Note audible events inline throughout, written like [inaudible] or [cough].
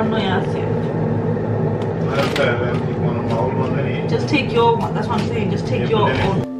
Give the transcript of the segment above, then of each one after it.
Hanoi acid. Just take your one. That's what I'm saying. Just take your own.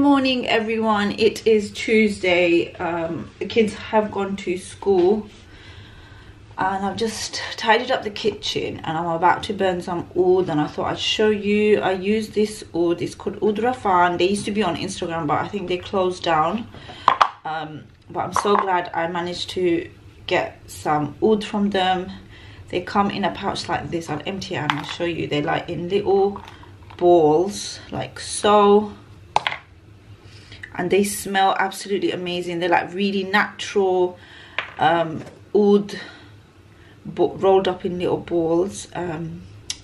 Morning, everyone. It is Tuesday. Um, the kids have gone to school, and I've just tidied up the kitchen, and I'm about to burn some oud. And I thought I'd show you. I use this oud. It's called Oud Rafan. They used to be on Instagram, but I think they closed down. Um, but I'm so glad I managed to get some oud from them. They come in a pouch like this. I'll empty it and I'll show you. They're like in little balls, like so and they smell absolutely amazing. They're like really natural um, oud rolled up in little balls. Um,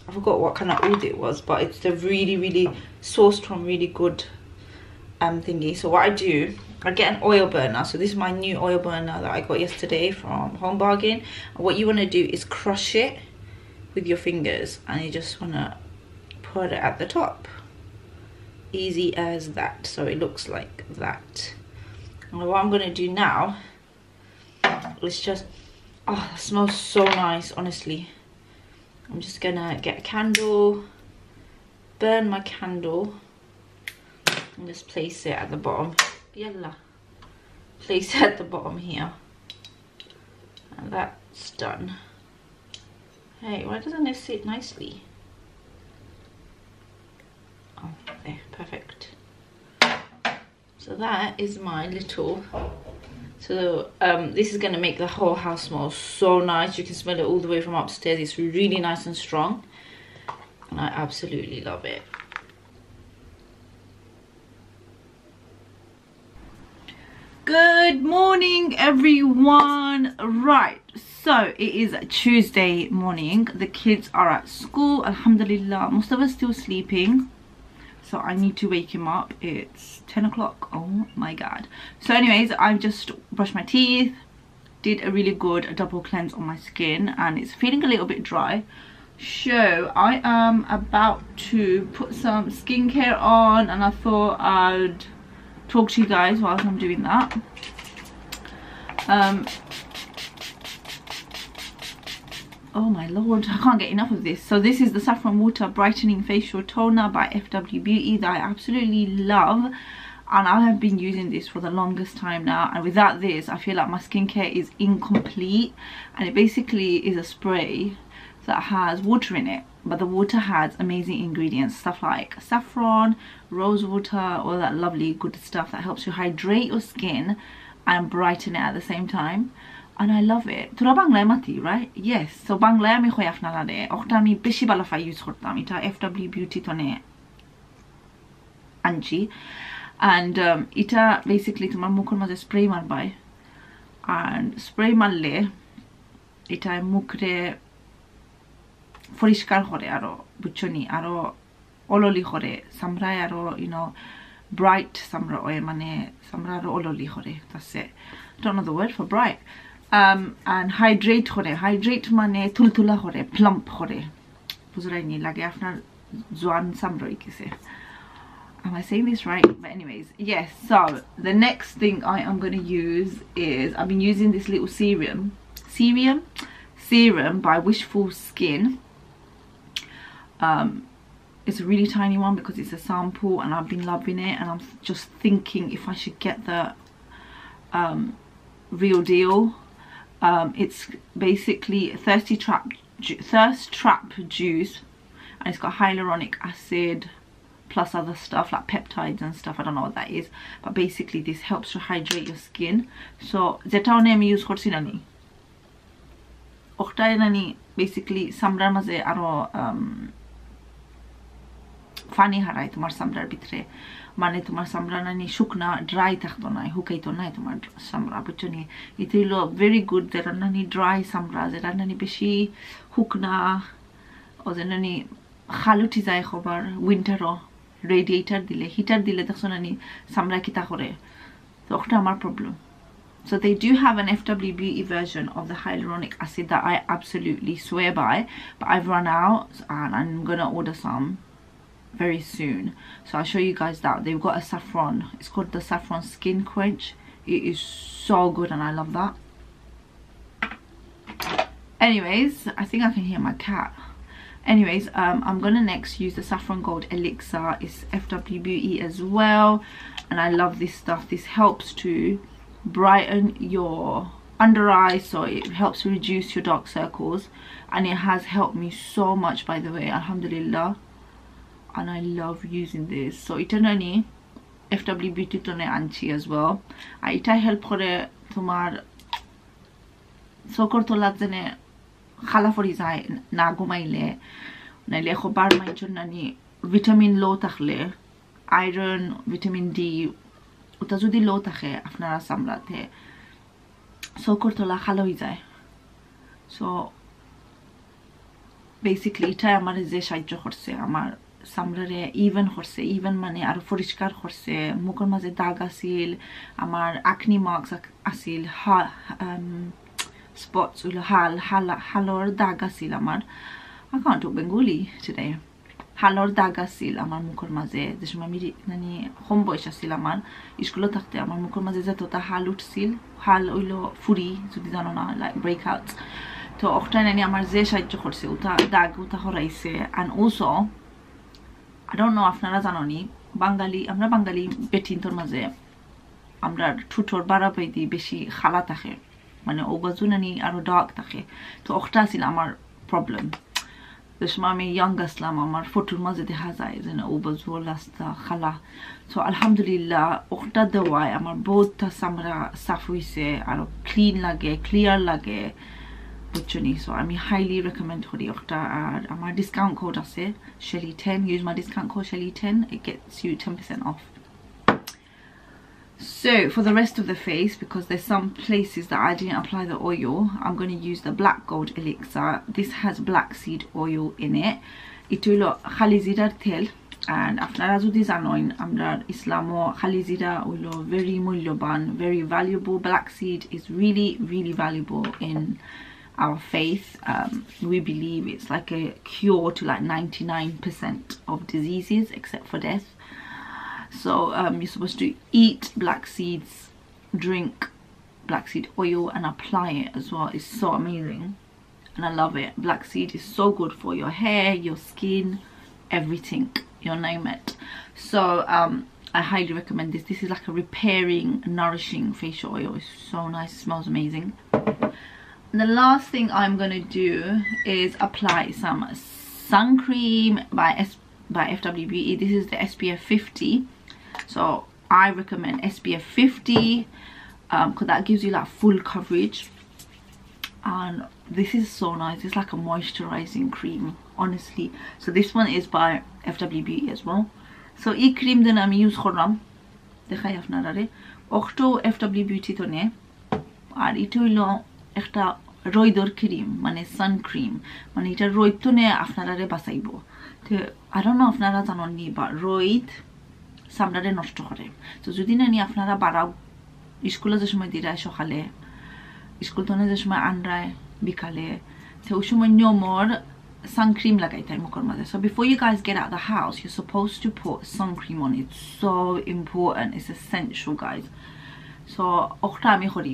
I forgot what kind of oud it was, but it's a really, really sourced from really good um, thingy. So what I do, I get an oil burner. So this is my new oil burner that I got yesterday from Home Bargain. And what you want to do is crush it with your fingers, and you just want to put it at the top easy as that. So it looks like that. And what i'm to do now is just oh smells so nice honestly. I'm just gonna get a candle burn my candle and just place it at the bottom. Yalla. Place it at the bottom here. And that's done. Hey why doesn't it sit nicely Oh, perfect. So that is my little. So um, this is gonna make the whole house smell so nice. You can smell it all the way from upstairs. It's really nice and strong, and I absolutely love it. Good morning, everyone. Right, so it is Tuesday morning. The kids are at school. Alhamdulillah, most of us still sleeping so I need to wake him up. It's 10 o'clock. Oh my god. So anyways, I've just brushed my teeth, did a really good double cleanse on my skin and it's feeling a little bit dry. So I am about to put some skincare on and I thought I'd talk to you guys whilst I'm doing that. Um, oh my lord i can't get enough of this. So this is the saffron water brightening facial toner by fw beauty that i absolutely love. And i have been using this for the longest time now. And without this i feel like my skincare is incomplete. And it basically is a spray that has water in it. But the water has amazing ingredients. Stuff like saffron rose water all that lovely good stuff that helps you hydrate your skin and brighten it at the same time and I love it. তোরা বাংলায় মাতি, right? Yes. So বাংলায় আমি কই আপনারারে। ওটা আমি বেশি ভালো ফাই ইউজ করতাম। এটা FW Beauty তনে আনছি। And um, এটা basically তোমার মুখের মাঝে স্প্রে মারবাই। And স্প্রে মারলে এটা মুখরে পরিষ্কার করে আরো বুঝছনি আরো অললি করে সামরায় আরো you know bright সামরা ওয়ে মানে সামরা আরো অললি করে that's it don't know the word for bright um, and hydrate hore hydrate mane tultula hore plump hore. Bujrai ni lage zuan samroi kise. Am i saying this right? But anyways yes so the next thing i am going to use is i've been using this little serum serum serum by wishful skin. Um it's a really tiny one because it's a sample and i've been loving it and i'm just thinking if i should get the um real deal um, it's basically thirsty trap ju- thirst trap juice and it's got hyaluronic acid plus other stuff like peptides and stuff i don't know what that is but basically this helps to hydrate your skin so যেটাও আমি use করছি নানি ওটাই নানি basically সামরার মাঝে আরো funny হারায় তোমার সামরার ভিতরে মানে তোমার সামরা নানি শুকনা ড্রাই থাকতো না হুকাইতো নাই তোমার সামরা বুঝছো নি এটা হইলো ভেরি গুড যেটা নানি ড্রাই সামরা যেটা নানি বেশি হুকনা ও যে নানি খালুটি যায় খবর উইন্টারও রেডিয়েটার দিলে হিটার দিলে দেখছো নানি সামরা কিতা করে তো ওটা আমার problem So they do have an FWBE version of the hyaluronic acid that I absolutely swear by, but I've run out and I'm gonna order some very soon. So I'll show you guys that. They've got a saffron. It's called the saffron skin quench. It is so good and I love that. Anyways, I think I can hear my cat anyways um, i'm gonna next use the saffron gold elixir it's fwbe as well and i love this stuff this helps to brighten your under eyes so it helps reduce your dark circles and it has helped me so much by the way alhamdulillah and i love using this. So eternally fwb tone anchi as well. আর এটাই help করে তোমার চকুর তোলাত যেনে খালা পৰি যায় না ঘুমাইলে। নাইলে খোপাৰ মাইজন নানি ভিটামিন লো থাকলে আইরন ভিটামিন ডি ওটা যদি লো থাকে আপনারা সামলাতে চকুর তোলা খালো হয়ে যায়। সো বেসিকলি এটাই আমার যে সাহায্য করছে, আমার সামরারে ইভেন করছে ইভেন মানে আরও পরিষ্কার করছে মুখের মাঝে দাগ আছিল, আমার আকনি মার্কস আছিল spots with hal hal halor dagasil আমার। I can't talk Bengali today আমার মুখের মাঝে। যে সময় আমি মানে কম বয়স আছিল আমার স্কুলে থাকতে আমার মুখের মাঝে যতটা হাল উঠছিল, হাল হইল ফুরি, যদি জানো না লাইক ব্রেক তো ওটা নানি আমার যে সাহায্য করছে, ওটা দাগ ওটা হরাইছে। And also I don't know আপনারা জাননি বাঙালি আমরা বাঙালি বেটিনটোর মাঝে আমরা ঠুটোর বাড়াবাইদি বেশি খালা থাকে মানে ওগাজুনানি আরো ডার্ক থাকে তো ওটা আছিল আমার প্রবলেম যে সময় আমি ইয়াং আসলাম আমার ফটোর মাঝে দেখা যায় যে ওবাজু লাস্তা খালা তো আলহামদুলিল্লাহ ওটা দেওয়ায় আমার বহুতটা চামড়া সাফ হয়েছে আরো ক্লিন লাগে ক্লিয়ার লাগে butcher ni so i highly recommend hori octa and uh, uh, my discount code is Sheley 10 use my discount code Sheley 10 it gets you 10 percent off. So for the rest of the face because there's some places that i didn't apply the oil i'm going to use the black gold elixir. This has black seed oil in it. It will uh, khalizida tel. And after as it is annoying i'm not islamo khalizida ulo very mulloban very valuable. Black seed is really really valuable in our faith um, we believe it's like a cure to like 99% of diseases except for death. So um, you're supposed to eat black seeds drink black seed oil and apply it as well. It's so amazing. And i love it. Black seed is so good for your hair your skin everything you name it. So um i highly recommend this. This is like a repairing nourishing facial oil. It's so nice. It smells amazing the last thing i'm going to do is apply some sun cream by S by fwbe this is the spf 50 so i recommend spf 50 um because that gives you like full coverage and this is so nice it's like a moisturizing cream honestly so this one is by fwbe as well so এই cream then আমি use করলাম দেখাই আপনারারে octo fw beauty তো নে আর এটা হইল একটা রইদর cream মানে সান ক্রিম মানে এটা রোদ তো নে আপনারারে বাঁচাইব তো আরো না আপনারা জাননি বা রোদ সামরারে নষ্ট করে তো যদি না নি আপনারা বাড়াও স্কুলে যে সময় দিরায় সকালে স্কুল তো যে সময় আনরায় বিকালে তো ওই সময় নিয়মর sun cream লাগাইতে হয় মুখের মাঝে so before you guys get out of the house you're supposed to put sun cream on it's so important it's essential guys so ওটা আমি করি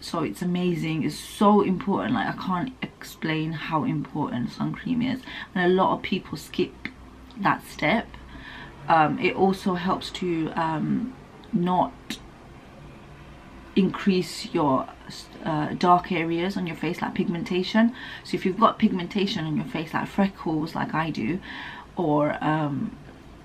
So it's amazing. It's so important. Like I can't explain how important sun cream is. And a lot of people skip that step. Um, it also helps to um, not increase your uh, dark areas on your face like pigmentation so if you've got pigmentation on your face like freckles like I do or um,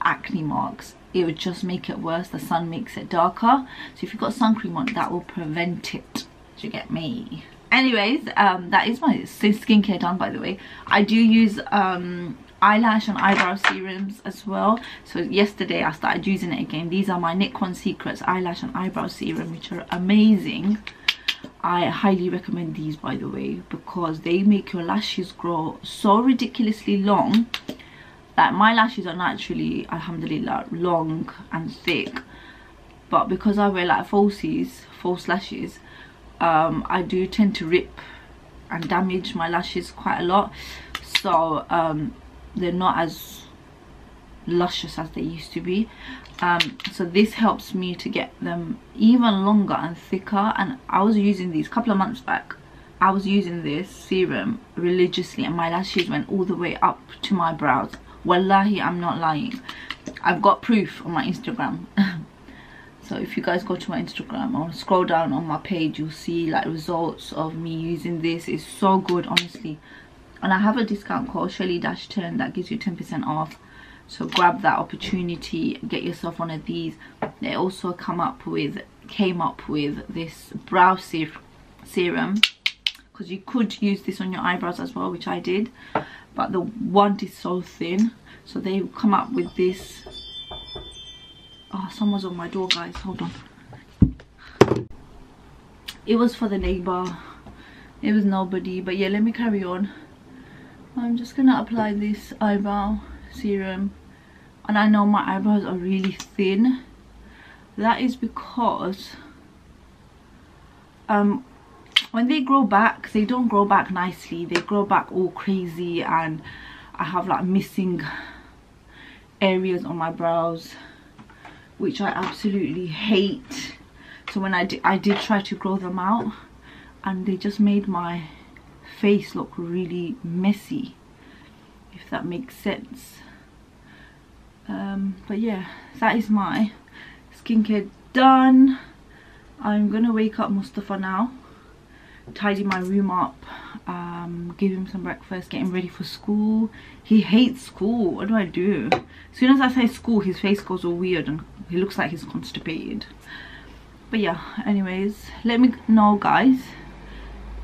acne marks it would just make it worse the sun makes it darker so if you've got sun cream on that will prevent it do you get me? Anyways um, that is my skincare done by the way. I do use um, eyelash and eyebrow serums as well. So yesterday i started using it again. These are my Nic One Secrets eyelash and eyebrow serum which are amazing. I highly recommend these by the way because they make your lashes grow so ridiculously long that my lashes are naturally alhamdulillah long and thick. But because i wear like falsies false lashes um, i do tend to rip and damage my lashes quite a lot. So um, they're not as luscious as they used to be. Um, so this helps me to get them even longer and thicker. And I was using these a couple of months back. I was using this serum religiously and my lashes went all the way up to my brows. Wallahi I'm not lying. I've got proof on my Instagram [laughs] so if you guys go to my Instagram or scroll down on my page you'll see like results of me using this. It's so good honestly. And I have a discount code Sheley Dash 10 that gives you 10% off. So grab that opportunity get yourself one of these. They also come up with came up with this brow ser serum because you could use this on your eyebrows as well which I did. But the wand is so thin. So they come up with this oh someone's on my door guys. Hold on. It was for the neighbor. It was nobody but yeah let me carry on. I'm just gonna apply this eyebrow serum. And I know my eyebrows are really thin. That is because um when they grow back they don't grow back nicely. They grow back all crazy and I have like missing areas on my brows which I absolutely hate. So when I did I did try to grow them out and they just made my face look really messy if that makes sense. Um, but yeah that is my skincare done. I'm gonna wake up Mustafa now tidy my room up um, give him some breakfast get him ready for school. He hates school. What do I do? As soon as I say school his face goes all weird and he looks like he's constipated. But yeah anyways let me know guys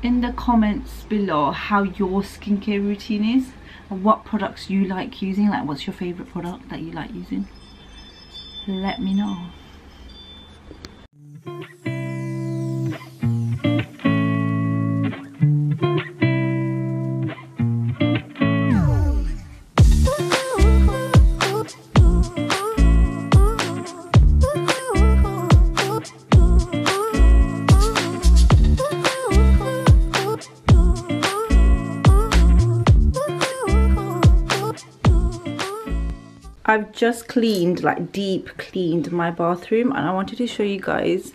in the comments below how your skincare routine is and what products you like using like what's your favorite product that you like using. Let me know just cleaned, like deep cleaned my bathroom and I wanted to show you guys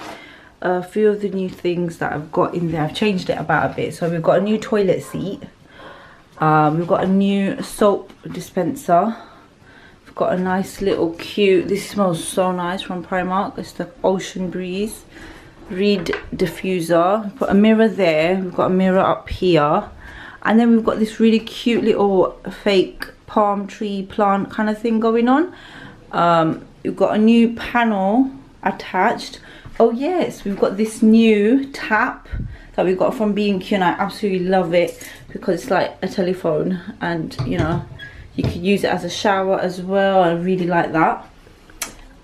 a few of the new things that I've got in there. I've changed it about a bit. So we've got a new toilet seat. Um, we've got a new soap dispenser. We've got a nice little cute, this smells so nice from Primark. It's the Ocean Breeze Reed diffuser. Got a mirror there. We've got a mirror up here. And then we've got this really cute little fake palm tree plant kind of thing going on. Um, we've got a new panel attached. Oh yes we've got this new tap that we got from B&Q and I absolutely love it because it's like a telephone and you know you could use it as a shower as well. I really like that.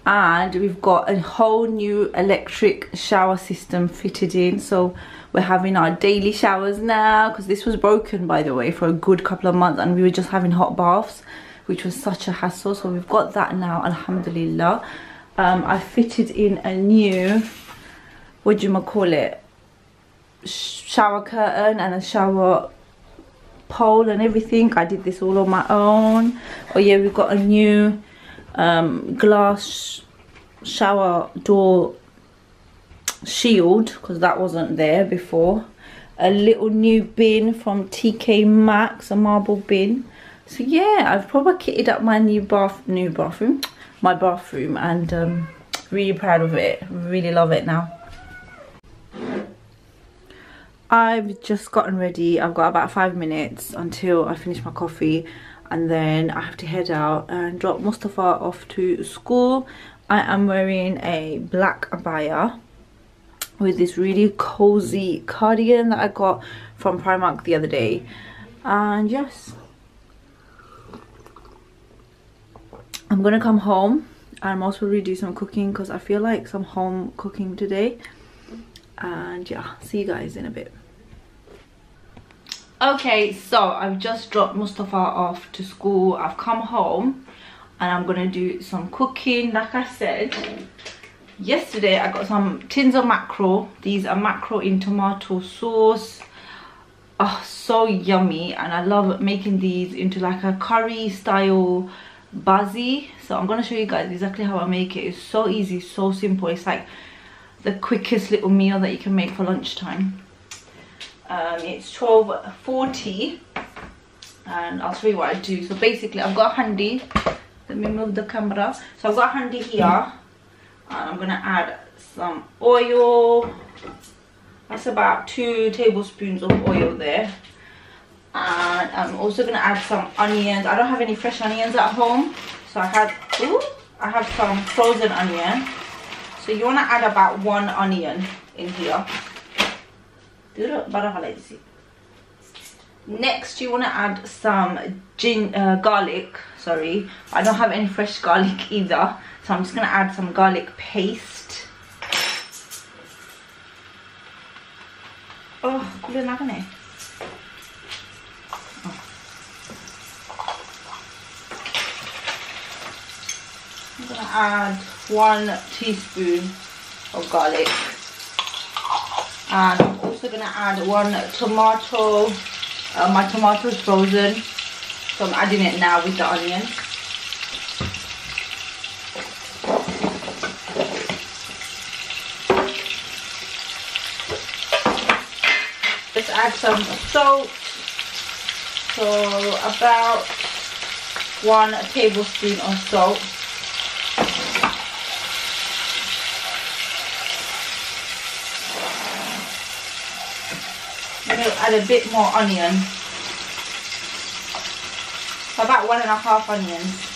And we've got a whole new electric shower system fitted in. So we're having our daily showers now because this was broken by the way for a good couple of months and we were just having hot baths which was such a hassle. So we've got that now alhamdulillah. Um, I fitted in a new what do you call it? Shower curtain and a shower pole and everything. I did this all on my own. Oh yeah we've got a new um, glass shower door shield because that wasn't there before. A little new bin from TK Maxx a marble bin. So yeah I've probably kitted up my new bath new bathroom my bathroom and um, really proud of it. Really love it now. I've just gotten ready. I've got about five minutes until I finish my coffee and then I have to head out and drop Mustafa off to school. I am wearing a black abaya with this really cozy cardigan that I got from Primark the other day. And yes. I'm gonna come home. And also do some cooking because I feel like some home cooking today. And yeah see you guys in a bit. Okay so I've just dropped Mustafa off to school. I've come home and I'm gonna do some cooking like I said yesterday I got some tins of mackerel these are mackerel in tomato sauce. Oh so yummy. And I love making these into like a curry style bhaji so I'm gonna show you guys exactly how I make it. It's so easy so simple. It's like the quickest little meal that you can make for lunchtime. Um, it's 12.40 and I'll show you what I do. So basically I've got a handi. Let me move the camera. So I've got a handi here I'm gonna add some oil. That's about two tablespoons of oil there. And I'm also gonna add some onions. I don't have any fresh onions at home so I have ooh, I have some frozen onion. So you want to add about one onion in here. Next you want to add some gin uh, garlic. Sorry I don't have any fresh garlic either so I'm just going to add some garlic paste. Oh, kulit nak ni. I'm going to add one teaspoon of garlic. And I'm also going to add one tomato. Uh, my tomato is frozen. So I'm adding it now with the onion. Add some salt. So about one tablespoon of salt. I'm add a bit more onion. About one and a half onions.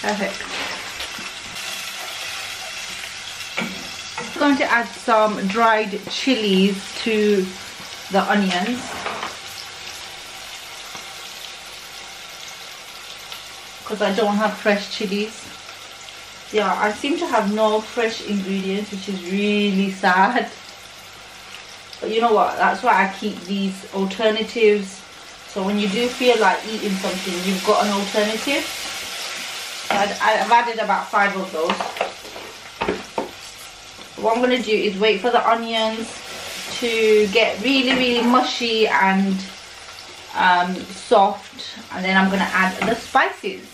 Perfect. Going to add some dried chilies to the onions. Because I don't have fresh chilies. Yeah, I seem to have no fresh ingredients, which is really sad. But you know what, that's why I keep these alternatives. So when you do feel like eating something, you've got an alternative. I've added about five of those what I'm going to do is wait for the onions to get really really mushy and um, soft and then I'm going to add the spices.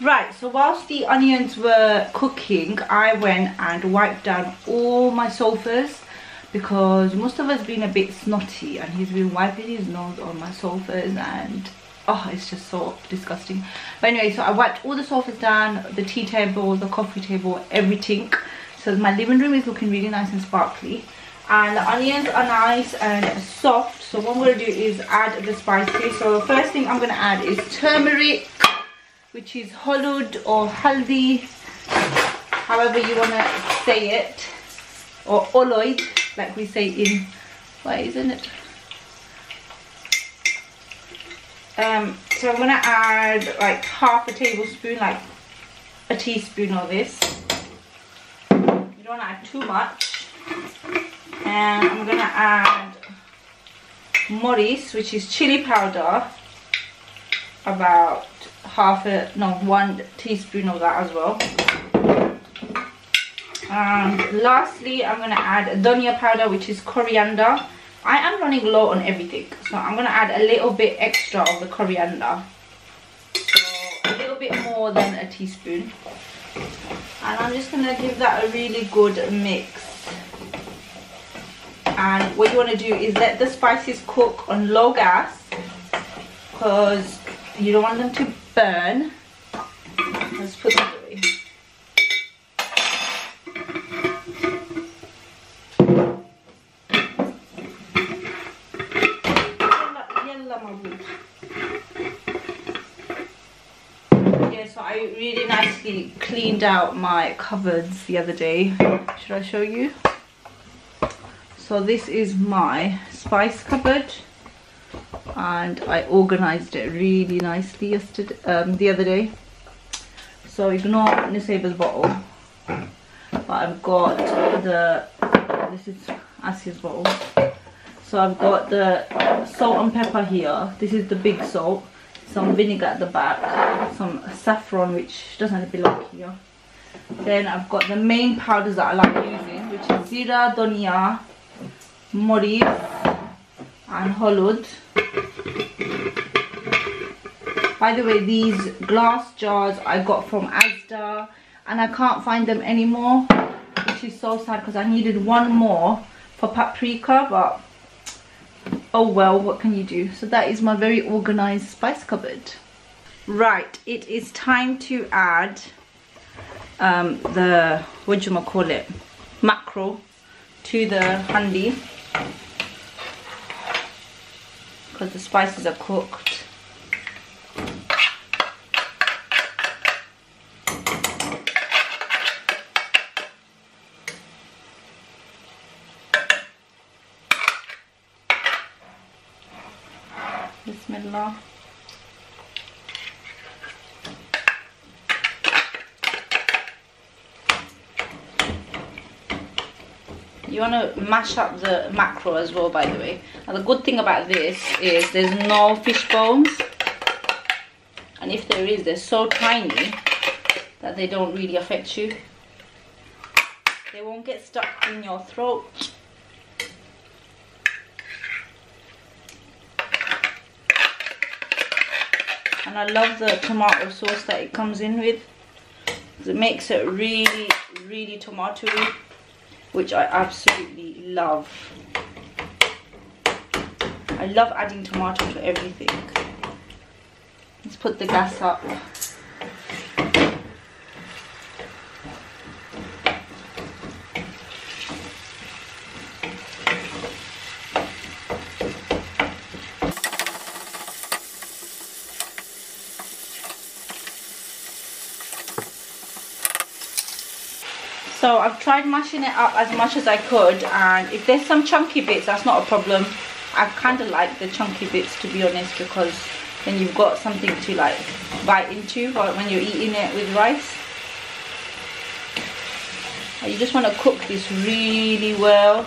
Right so whilst the onions were cooking I went and wiped down all my sofas because Mustafa's been a bit snotty and he's been wiping his nose on my sofas and oh it's just so disgusting. But anyway so I wiped all the sofas down the tea table the coffee table everything so my living room is looking really nice and sparkly. And the onions are nice and soft. So what i'm going to do is add the spices. So the first thing i'm going to add is turmeric which is holud or haldi however you want to say it or oloid like we say in why isn't it? Um so i'm gonna add like half a tablespoon like a teaspoon of this you don't add too much. And I'm gonna add moris, which is chili powder, about half a, no, one teaspoon of that as well. and lastly i'm to add dhania powder which is coriander i am running low on everything so i'm to add a little bit extra of the coriander bit more than a teaspoon. And i'm just going to give that a really good mix. And what you want to do is let the spices cook on low gas because you don't want them to burn cleaned out my cupboards the other day. Should I show you? So this is my spice cupboard. And I organized it really nicely yesterday um, the other day. So ignore Nusaybah's bottle. But I've got the this is Asia's bottle. So I've got the salt and pepper here. This is the big salt some vinegar at the back some saffron which doesn't belong here then I've got the main powders that I like using which is zira, donia, Morif and Holud. By the way, these glass jars I got from Asda and I can't find them anymore, which is so sad because I needed one more for paprika, but oh well, what can you do? So that is my very organized spice cupboard. Right, it is time to add um, the, what do you call it, mackerel to the handi because the spices are cooked. You want to mash up the mackerel as well by the way. And the good thing about this is there's no fish bones. And if there is they're so tiny that they don't really affect you. They won't get stuck in your throat and I love the tomato sauce that it comes in with it makes it really really tomatoey which I absolutely love. I love adding tomato to everything. Let's put the gas up. I've tried mashing it up as much as I could and if there's some chunky bits that's not a problem. I kind of like the chunky bits to be honest because then you've got something to like bite into when you're eating it with rice. You just want to cook this really well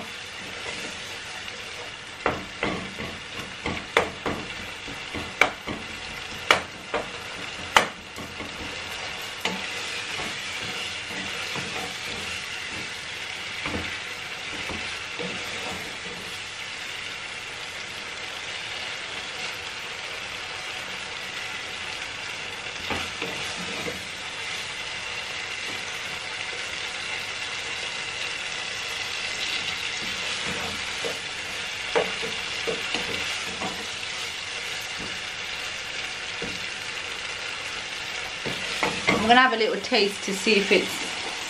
I'm gonna have a little taste to see if it's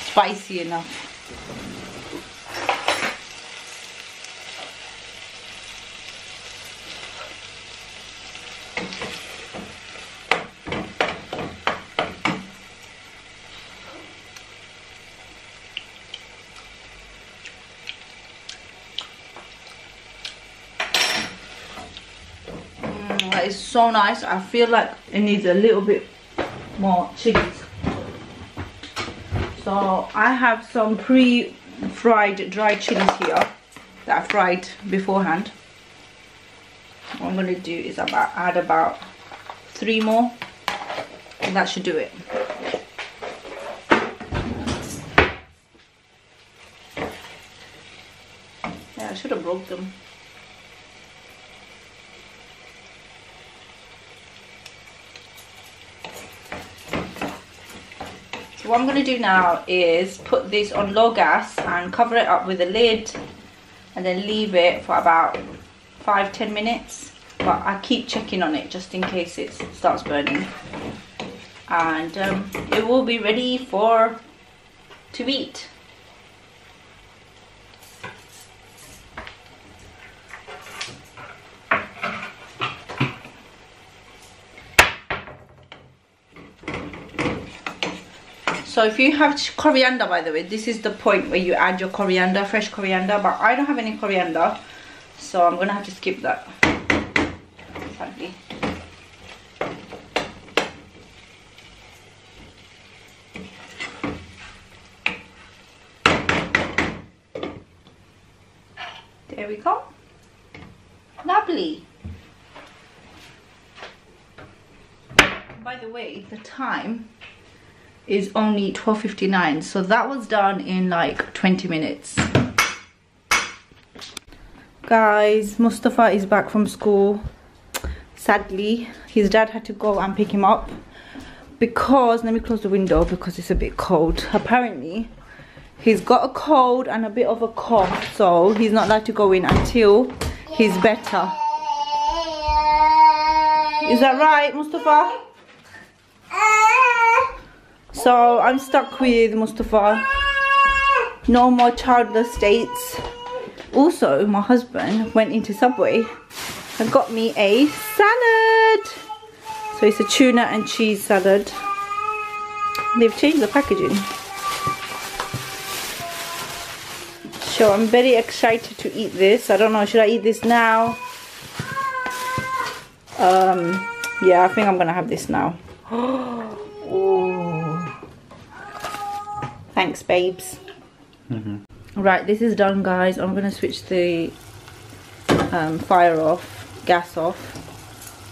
spicy enough. Mm, it's so nice. I feel like it needs a little bit more chilies so I have some pre-fried dried chilies here that I fried beforehand. What I'm gonna do is about add about three more and that should do it. Yeah I should have broke them. What I'm going to do now is put this on low gas and cover it up with a lid and then leave it for about 5-10 minutes. But I keep checking on it just in case it starts burning. And um, it will be ready for to eat So if you have coriander, by the way, this is the point where you add your coriander, fresh coriander, but I don't have any coriander, so I'm gonna have to skip that, sadly. There we go. Lovely. By the way, the time is only 12.59 so that was done in like 20 minutes. Guys Mustafa is back from school. Sadly his dad had to go and pick him up because let me close the window because it's a bit cold. Apparently he's got a cold and a bit of a cough so he's not allowed to go in until he's better. Is that right Mustafa so I'm stuck with Mustafa. No more childless dates. Also, my husband went into Subway and got me a salad. So it's a tuna and cheese salad. They've changed the packaging. So I'm very excited to eat this. I don't know, should I eat this now? Um, yeah, I think I'm gonna have this now. [gasps] [gasps] Thanks, babes. Mm -hmm. Right, this is done, guys. I'm going to switch the um, fire off, gas off,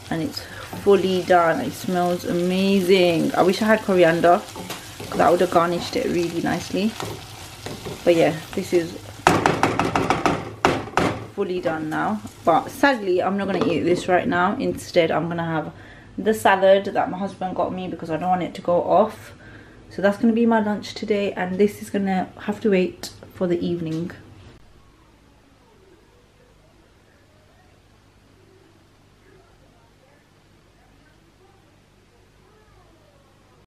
and it's fully done. It smells amazing. I wish I had coriander. That would have garnished it really nicely. But yeah, this is fully done now. But sadly, I'm not going to eat this right now. Instead, I'm going to have the salad that my husband got me because I don't want it to go off so that's going to be my lunch today and this is going to have to wait for the evening